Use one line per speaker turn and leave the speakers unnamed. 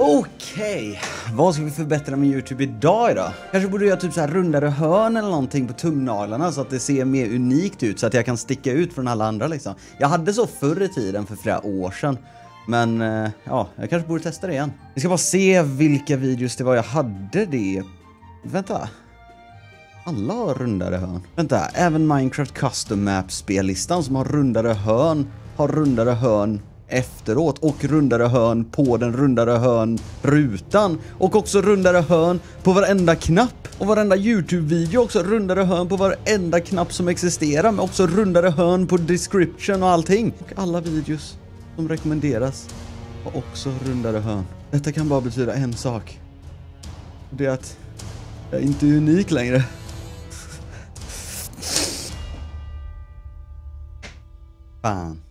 Okej, vad ska vi förbättra med Youtube idag då? Kanske borde jag typ så här rundare hörn eller någonting på tumnaglarna så att det ser mer unikt ut så att jag kan sticka ut från alla andra liksom. Jag hade så förr i tiden för flera år sedan. Men eh, ja, jag kanske borde testa det igen. Vi ska bara se vilka videos det var jag hade det. Vänta. Alla har rundare hörn. Vänta, även Minecraft Custom Map spellistan som har rundare hörn har rundare hörn efteråt och rundare hörn på den rundare hörn rutan och också rundare hörn på varenda knapp och varenda Youtube-video också rundare hörn på varenda knapp som existerar men också rundare hörn på description och allting. Och alla videos som rekommenderas har också rundare hörn. Detta kan bara betyda en sak. Det är att jag är inte unik längre. Fan.